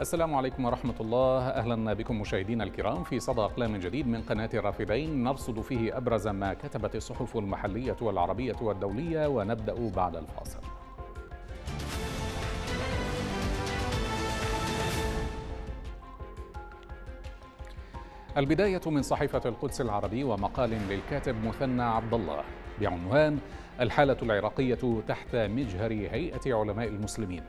السلام عليكم ورحمة الله. أهلا بكم مشاهدينا الكرام في صدى أقلام جديد من قناة الرافدين. نرصد فيه أبرز ما كتبت الصحف المحلية والعربية والدولية ونبدأ بعد الفاصل. البداية من صحيفة القدس العربي ومقال للكاتب مثنى عبد الله. بعنوان الحالة العراقية تحت مجهر هيئة علماء المسلمين.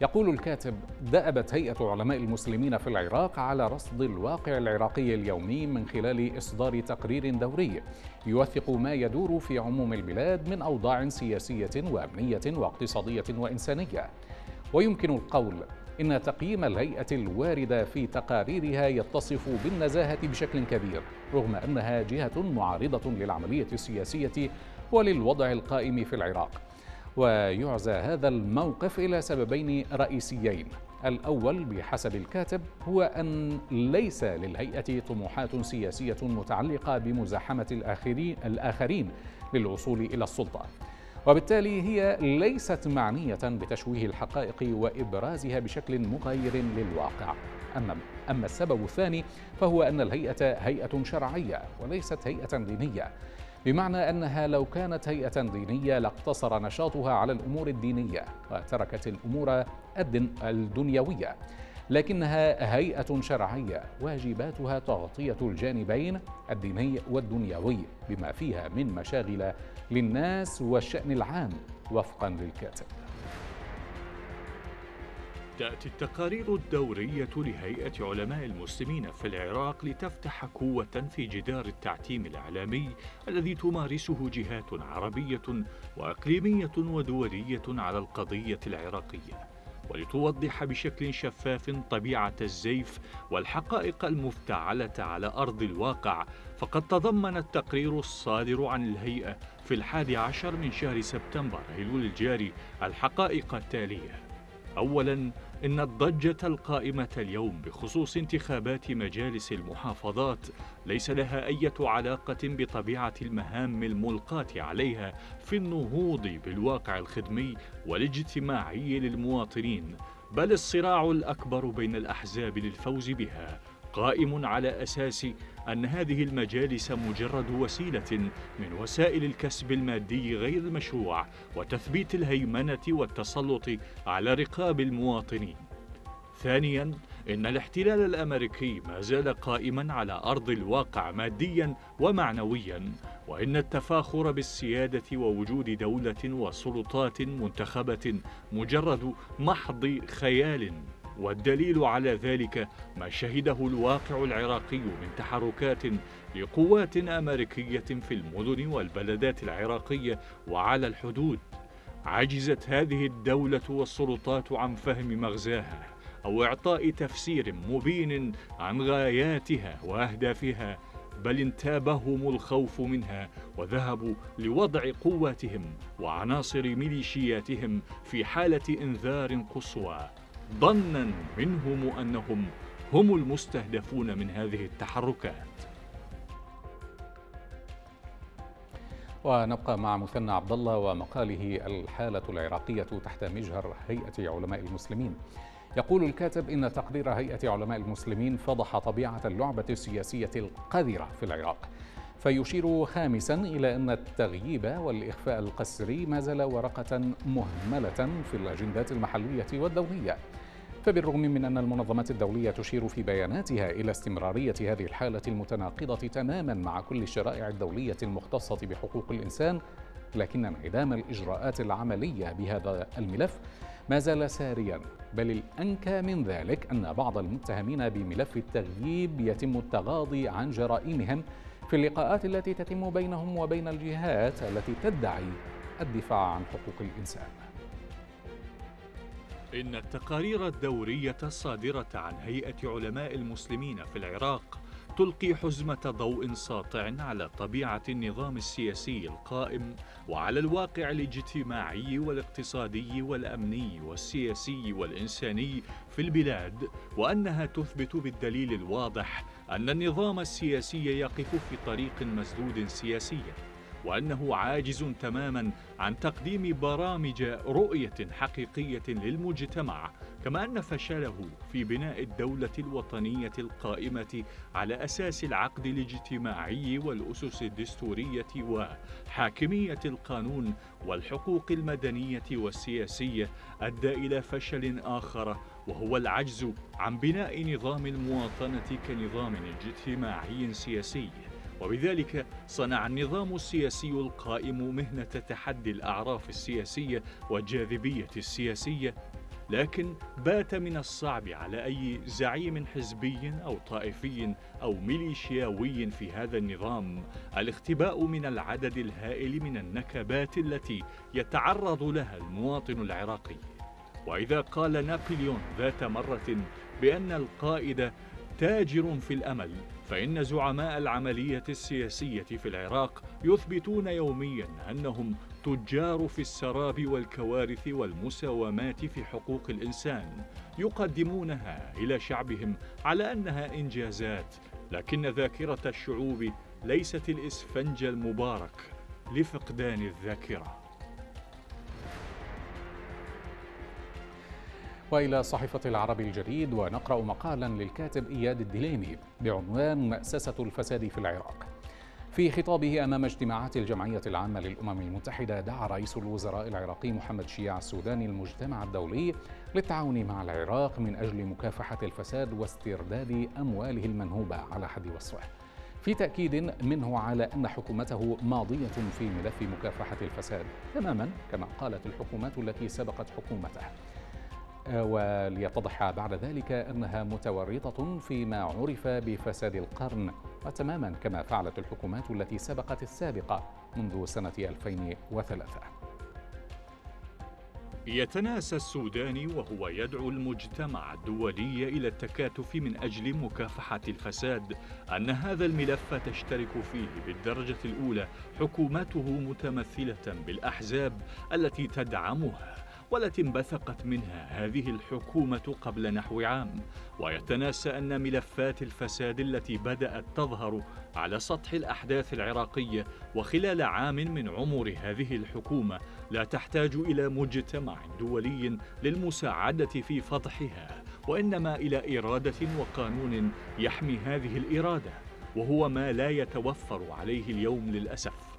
يقول الكاتب دأبت هيئة علماء المسلمين في العراق على رصد الواقع العراقي اليومي من خلال إصدار تقرير دوري يوثق ما يدور في عموم البلاد من أوضاع سياسية وأمنية واقتصادية وإنسانية. ويمكن القول إن تقييم الهيئة الواردة في تقاريرها يتصف بالنزاهة بشكل كبير رغم أنها جهة معارضة للعملية السياسية وللوضع القائم في العراق. ويعزى هذا الموقف إلى سببين رئيسيين. الأول بحسب الكاتب هو أن ليس للهيئة طموحات سياسية متعلقة بمزاحمة الآخرين, للوصول إلى السلطة. وبالتالي هي ليست معنية بتشويه الحقائق وإبرازها بشكل مغاير للواقع. أما أما السبب الثاني فهو أن الهيئة هيئة شرعية وليست هيئة دينية بمعنى أنها لو كانت هيئة دينية لاقتصر نشاطها على الأمور الدينية وتركت الأمور الدنيوية. لكنها هيئة شرعية واجباتها تغطية الجانبين الديني والدنيوي بما فيها من مشاغل للناس والشأن العام وفقا للكاتب. تأتي التقارير الدورية لهيئة علماء المسلمين في العراق لتفتح قوة في جدار التعتيم الإعلامي الذي تمارسه جهات عربية وأقليمية ودولية على القضية العراقية. ولتوضح بشكل شفاف طبيعة الزيف والحقائق المفتعلة على أرض الواقع فقد تضمن التقرير الصادر عن الهيئة في الحادي عشر من شهر سبتمبر أيلول الجاري الحقائق التالية. أولاً إن الضجة القائمة اليوم بخصوص انتخابات مجالس المحافظات ليس لها أي علاقة بطبيعة المهام الملقاة عليها في النهوض بالواقع الخدمي والاجتماعي للمواطنين بل الصراع الأكبر بين الأحزاب للفوز بها قائم على أساس أن هذه المجالس مجرد وسيلة من وسائل الكسب المادي غير المشروع وتثبيت الهيمنة والتسلط على رقاب المواطنين. ثانياً إن الاحتلال الأمريكي ما زال قائماً على أرض الواقع مادياً ومعنوياً، وإن التفاخر بالسيادة ووجود دولة وسلطات منتخبة مجرد محض خيال والدليل على ذلك ما شهده الواقع العراقي من تحركات لقوات أمريكية في المدن والبلدات العراقيه وعلى الحدود. عجزت هذه الدولة والسلطات عن فهم مغزاها أو إعطاء تفسير مبين عن غاياتها وأهدافها بل انتابهم الخوف منها وذهبوا لوضع قواتهم وعناصر ميليشياتهم في حالة إنذار قصوى. ظنا منهم أنهم هم المستهدفون من هذه التحركات ونبقى مع مثنى عبد الله ومقاله الحالة العراقية تحت مجهر هيئة علماء المسلمين. يقول الكاتب إن تقرير هيئة علماء المسلمين فضح طبيعة اللعبة السياسية القذرة في العراق. فيشير خامسا إلى أن التغييب والإخفاء القسري ما زال ورقة مهملة في الأجندات المحلية والدولية. فبالرغم من أن المنظمات الدولية تشير في بياناتها إلى استمرارية هذه الحالة المتناقضة تماما مع كل الشرائع الدولية المختصة بحقوق الإنسان لكن انعدام الإجراءات العملية بهذا الملف ما زال ساريا. بل الأنكى من ذلك أن بعض المتهمين بملف التغييب يتم التغاضي عن جرائمهم في اللقاءات التي تتم بينهم وبين الجهات التي تدعي الدفاع عن حقوق الإنسان. إن التقارير الدورية الصادرة عن هيئة علماء المسلمين في العراق تلقي حزمة ضوء ساطع على طبيعة النظام السياسي القائم وعلى الواقع الاجتماعي والاقتصادي والأمني والسياسي والإنساني في البلاد وأنها تثبت بالدليل الواضح أن النظام السياسي يقف في طريق مسدود سياسياً. وأنه عاجز تماما عن تقديم برامج رؤية حقيقية للمجتمع كما أن فشله في بناء الدولة الوطنية القائمة على أساس العقد الاجتماعي والأسس الدستورية وحاكمية القانون والحقوق المدنية والسياسية أدى إلى فشل آخر وهو العجز عن بناء نظام المواطنة كنظام اجتماعي سياسي. وبذلك صنع النظام السياسي القائم مهنة تحدي الأعراف السياسية والجاذبية السياسية لكن بات من الصعب على أي زعيم حزبي أو طائفي أو ميليشياوي في هذا النظام الاختباء من العدد الهائل من النكبات التي يتعرض لها المواطن العراقي. وإذا قال نابليون ذات مرة بأن القائد تاجر في الأمل فإن زعماء العملية السياسية في العراق يثبتون يوميا أنهم تجار في السراب والكوارث والمساومات في حقوق الإنسان يقدمونها إلى شعبهم على أنها إنجازات لكن ذاكرة الشعوب ليست الإسفنج المبارك لفقدان الذاكرة. وإلى صحيفة العربي الجديد ونقرأ مقالا للكاتب إياد الدليمي بعنوان مأسسة الفساد في العراق. في خطابه أمام اجتماعات الجمعية العامة للأمم المتحدة دعا رئيس الوزراء العراقي محمد شياع السوداني المجتمع الدولي للتعاون مع العراق من أجل مكافحة الفساد واسترداد أمواله المنهوبة على حد وصفه. في تأكيد منه على أن حكومته ماضية في ملف مكافحة الفساد تماما كما قالت الحكومات التي سبقت حكومته. وليتضح بعد ذلك أنها متورطة فيما عرف بفساد القرن وتماما كما فعلت الحكومات التي سبقت السابقة منذ سنة 2003 يتناسى السوداني وهو يدعو المجتمع الدولي إلى التكاتف من أجل مكافحة الفساد أن هذا الملف تشترك فيه بالدرجة الأولى حكومته متمثلة بالأحزاب التي تدعمها. والتي انبثقت منها هذه الحكومة قبل نحو عام ويتناسى أن ملفات الفساد التي بدأت تظهر على سطح الأحداث العراقية وخلال عام من عمر هذه الحكومة لا تحتاج إلى مجتمع دولي للمساعدة في فضحها وإنما إلى إرادة وقانون يحمي هذه الإرادة وهو ما لا يتوفر عليه اليوم للأسف.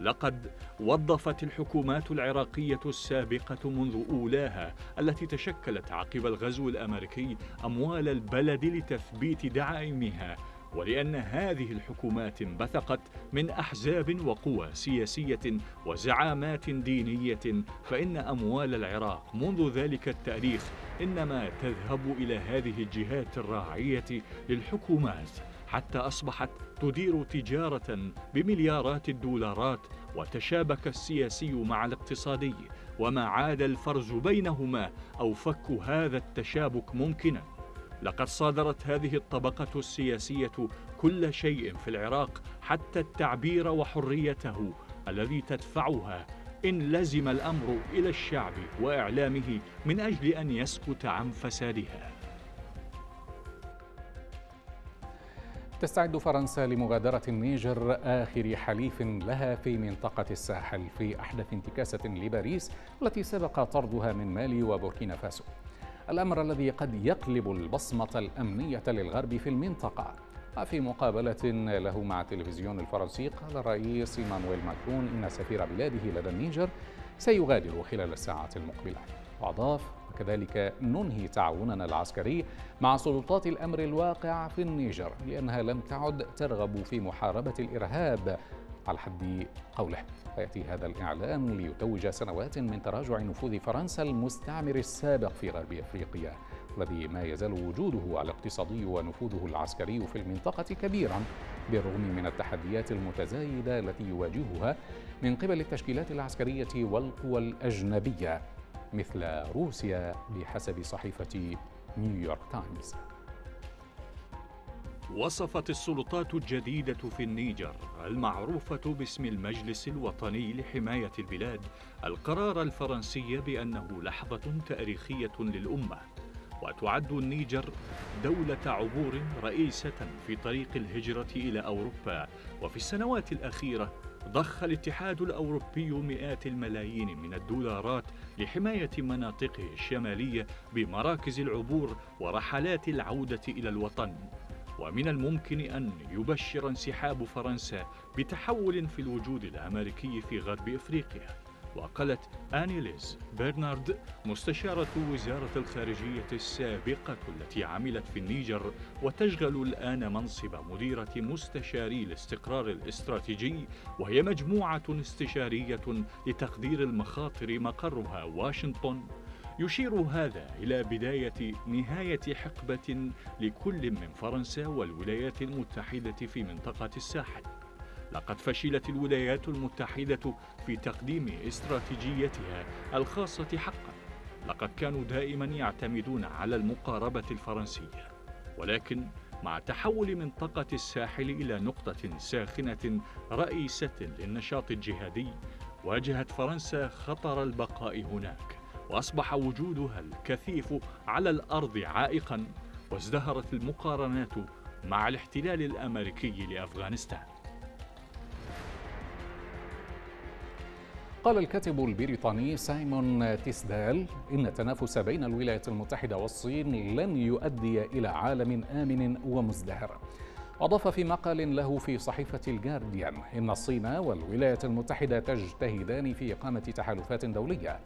لقد وظفت الحكومات العراقية السابقة منذ أولاها التي تشكلت عقب الغزو الأمريكي أموال البلد لتثبيت دعائمها ولأن هذه الحكومات انبثقت من أحزاب وقوى سياسية وزعامات دينية فإن أموال العراق منذ ذلك التاريخ إنما تذهب إلى هذه الجهات الراعية للحكومات. حتى أصبحت تدير تجارة بمليارات الدولارات وتشابك السياسي مع الاقتصادي وما عاد الفرز بينهما أو فك هذا التشابك ممكنا. لقد صادرت هذه الطبقة السياسية كل شيء في العراق حتى التعبير وحريته الذي تدفعها. إن لزم الأمر إلى الشعب وإعلامه من أجل أن يسكت عن فسادها. تستعد فرنسا لمغادرة النيجر آخر حليف لها في منطقة الساحل في أحدث انتكاسة لباريس التي سبق طردها من مالي وبوركينا فاسو. الأمر الذي قد يقلب البصمة الأمنية للغرب في المنطقة. وفي مقابلة له مع التلفزيون الفرنسي قال الرئيس مانويل ماكرون إن سفير بلاده لدى النيجر سيغادر خلال الساعات المقبلة. وأضاف وكذلك ننهي تعاوننا العسكري مع سلطات الأمر الواقع في النيجر لأنها لم تعد ترغب في محاربة الإرهاب. على حد قوله. وياتي هذا الإعلان ليتوج سنوات من تراجع نفوذ فرنسا المستعمر السابق في غرب إفريقيا الذي ما يزال وجوده الاقتصادي ونفوذه العسكري في المنطقة كبيرا بالرغم من التحديات المتزايدة التي يواجهها من قبل التشكيلات العسكرية والقوى الأجنبية. مثل روسيا بحسب صحيفة نيويورك تايمز وصفت السلطات الجديدة في النيجر المعروفة باسم المجلس الوطني لحماية البلاد القرار الفرنسي بأنه لحظة تاريخية للأمة وتعد النيجر دولة عبور رئيسة في طريق الهجرة إلى أوروبا وفي السنوات الأخيرة ضخ الاتحاد الأوروبي مئات الملايين من الدولارات لحماية مناطقه الشمالية بمراكز العبور ورحلات العودة إلى الوطن. ومن الممكن أن يبشر انسحاب فرنسا بتحول في الوجود الأمريكي في غرب إفريقيا. وقالت آنيليز برنارد مستشارة وزارة الخارجية السابقة التي عملت في النيجر وتشغل الآن منصب مديرة مستشاري الاستقرار الاستراتيجي وهي مجموعة استشارية لتقدير المخاطر مقرها واشنطن. يشير هذا إلى بداية نهاية حقبة لكل من فرنسا والولايات المتحدة في منطقة الساحل. لقد فشلت الولايات المتحدة في تقديم استراتيجيتها الخاصة حقا. لقد كانوا دائما يعتمدون على المقاربة الفرنسية. ولكن مع تحول منطقة الساحل إلى نقطة ساخنة رئيسة للنشاط الجهادي واجهت فرنسا خطر البقاء هناك وأصبح وجودها الكثيف على الأرض عائقا وازدهرت المقارنات مع الاحتلال الأمريكي لأفغانستان. قال الكاتب البريطاني سايمون تيسدال إن التنافس بين الولايات المتحدة والصين لن يؤدي إلى عالم آمن ومزدهر. أضاف في مقال له في صحيفة الجارديان إن الصين والولايات المتحدة تجتهدان في إقامة تحالفات دولية.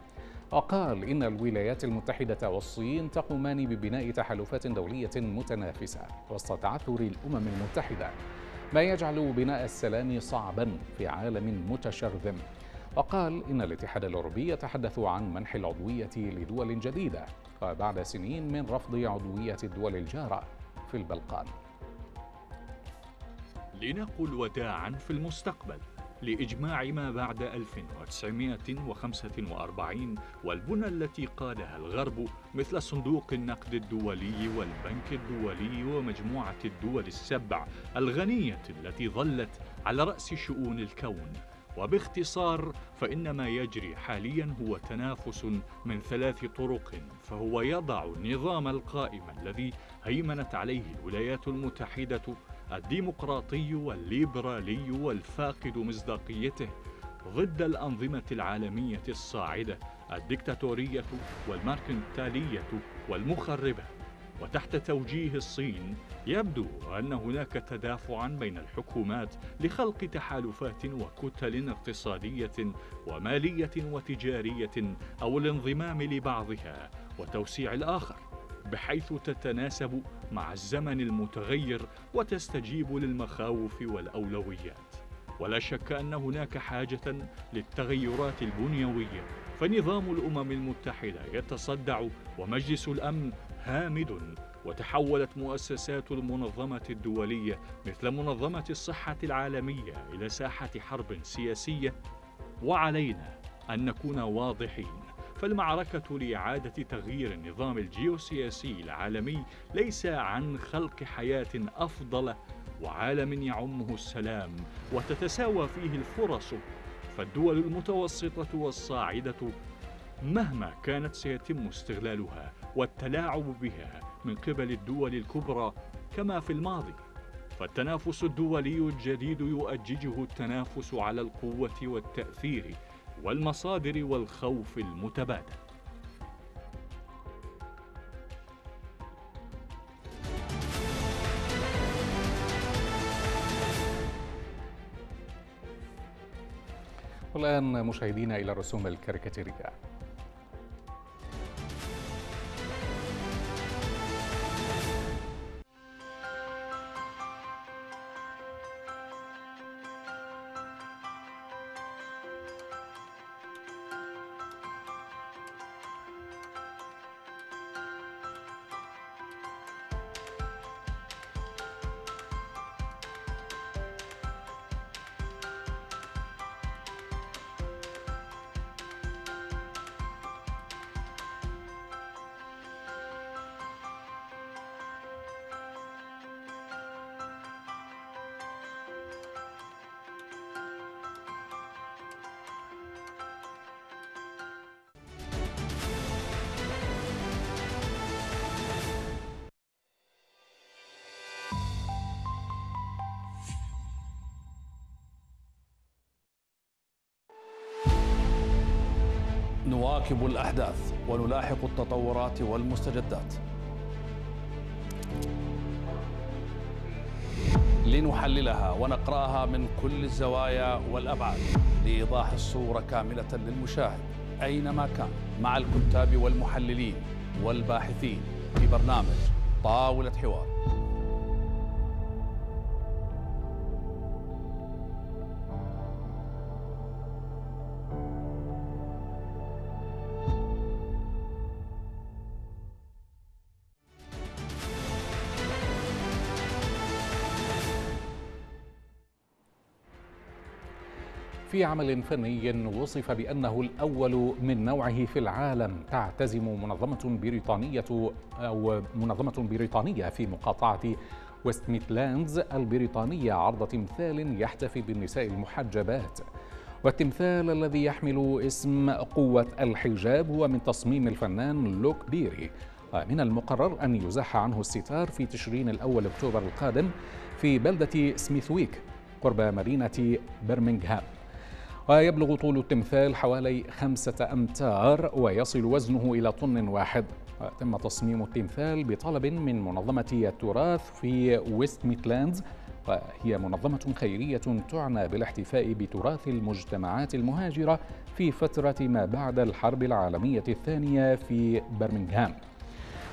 وقال إن الولايات المتحدة والصين تقومان ببناء تحالفات دولية متنافسة وسط تعثر الأمم المتحدة ما يجعل بناء السلام صعبا في عالم متشرذم وقال إن الاتحاد الأوروبي يتحدث عن منح العضوية لدول جديدة وبعد سنين من رفض عضوية الدول الجارة في البلقان. لنقل وداعا في المستقبل لإجماع ما بعد 1945 والبنى التي قادها الغرب مثل صندوق النقد الدولي والبنك الدولي ومجموعة الدول السبع الغنية التي ظلت على رأس شؤون الكون. وباختصار فإن ما يجري حاليا هو تنافس من ثلاث طرق فهو يضع النظام القائم الذي هيمنت عليه الولايات المتحدة الديمقراطي والليبرالي والفاقد مصداقيته ضد الأنظمة العالمية الصاعدة الدكتاتورية والماركنتالية والمخربة. وتحت توجيه الصين يبدو أن هناك تدافعا بين الحكومات لخلق تحالفات وكتل اقتصادية ومالية وتجارية أو الانضمام لبعضها وتوسيع الآخر بحيث تتناسب مع الزمن المتغير وتستجيب للمخاوف والأولويات. ولا شك أن هناك حاجة للتغيرات البنيوية فنظام الأمم المتحدة يتصدع ومجلس الأمن هامد وتحولت مؤسسات المنظمة الدولية مثل منظمة الصحة العالمية إلى ساحة حرب سياسية. وعلينا أن نكون واضحين. فالمعركة لإعادة تغيير النظام الجيوسياسي العالمي ليس عن خلق حياة أفضل وعالم يعمه السلام وتتساوى فيه الفرص. فالدول المتوسطة والصاعدة مهما كانت سيتم استغلالها والتلاعب بها من قبل الدول الكبرى كما في الماضي فالتنافس الدولي الجديد يؤججه التنافس على القوة والتأثير والمصادر والخوف المتبادل. والآن مشاهدينا إلى الرسوم الكاريكاتيرية نواكب الأحداث ونلاحق التطورات والمستجدات. لنحللها ونقرأها من كل الزوايا والأبعاد لإيضاح الصورة كاملة للمشاهد أينما كان مع الكتاب والمحللين والباحثين في برنامج طاولة حوار. في عمل فني وصف بأنه الأول من نوعه في العالم تعتزم منظمة بريطانية أو منظمة بريطانية في مقاطعة ويست ميدلاندز البريطانية عرض تمثال يحتفي بالنساء المحجبات. والتمثال الذي يحمل اسم قوة الحجاب هو من تصميم الفنان لوك بيري. من المقرر أن يزاح عنه الستار في تشرين الأول أكتوبر القادم في بلدة سميثويك قرب مدينة برمنغهام. ويبلغ طول التمثال حوالي خمسة أمتار ويصل وزنه إلى طن واحد. تم تصميم التمثال بطلب من منظمة التراث في ويست ميدلاندز وهي منظمة خيرية تعنى بالاحتفاء بتراث المجتمعات المهاجرة في فترة ما بعد الحرب العالمية الثانية في برمنغهام.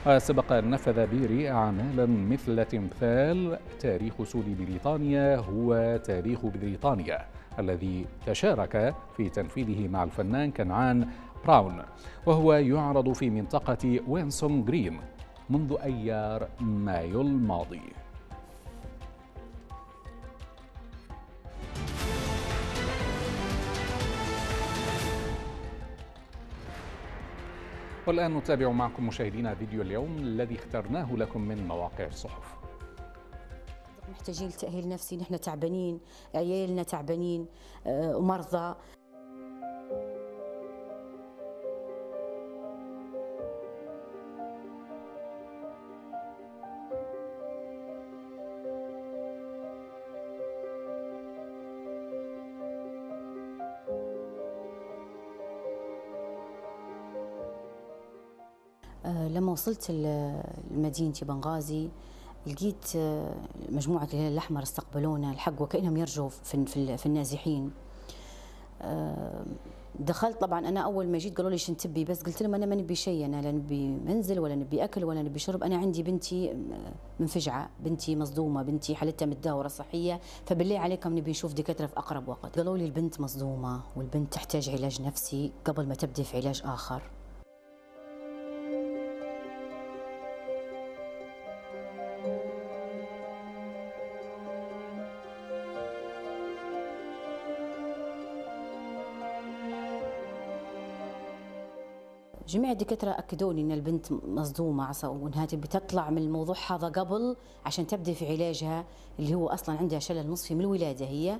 وسبق أن نفذ بيري أعمالا مثل تمثال تاريخ سود بريطانيا هو تاريخ بريطانيا الذي تشارك في تنفيذه مع الفنان كنعان براون وهو يعرض في منطقة وينسون جرين منذ أيار مايو الماضي. والآن نتابع معكم مشاهدينا فيديو اليوم الذي اخترناه لكم من مواقع الصحف. محتاجين لتأهيل نفسي نحن تعبانين عيالنا تعبانين آه، ومرضى. لما وصلت لمدينة بنغازي لقيت آه، مجموعة الهلال الأحمر استقبلونا الحق وكأنهم يرجوا في, النازحين. آه، دخلت طبعا أنا أول ما جيت قالوا لي شن تبي بس قلت لهم أنا ما نبي شيء أنا لا نبي منزل ولا نبي أكل ولا نبي شرب أنا عندي بنتي منفجعة بنتي مصدومة بنتي حالتها متداورة صحية فبالله عليكم نبي نشوف دكاترة في أقرب وقت. قالوا لي البنت مصدومة والبنت تحتاج علاج نفسي قبل ما تبدي في علاج آخر. جميع الدكاترة أكدوا لي أن البنت مصدومة وأنها تبي تطلع من الموضوع هذا قبل عشان تبدأ في علاجها اللي هو أصلا عندها شلل نصفي من الولادة هي.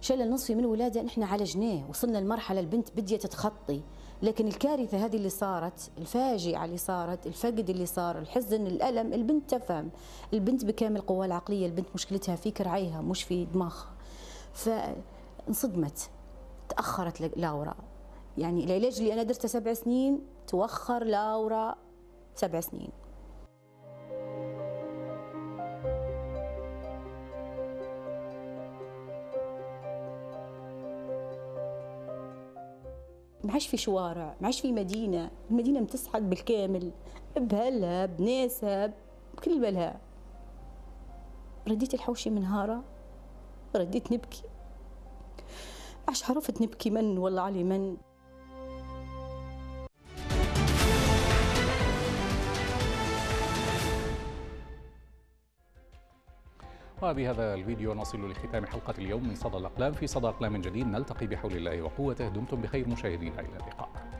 شلل نصفي من الولادة نحن عالجناه وصلنا لمرحلة البنت بديت تتخطي لكن الكارثة هذه اللي صارت الفاجعة اللي صارت الفقد اللي صار الحزن الألم البنت تفهم. البنت بكامل قواها العقلية البنت مشكلتها في كرعيها مش في دماغها. فانصدمت تأخرت لاورا يعني العلاج اللي أنا درته سبع سنين توخر لأورا سبع سنين. ما عادش في شوارع ما عادش في مدينة المدينة متسحق بالكامل بهلها بناسها بكل بلها. رديت الحوشي من هارة رديت نبكي. عش عرفت نبكي من ولا علي من. وبهذا الفيديو نصل لختام حلقة اليوم من صدى الأقلام. في صدى أقلام جديد نلتقي بحول الله وقوته. دمتم بخير مشاهدينا إلى اللقاء.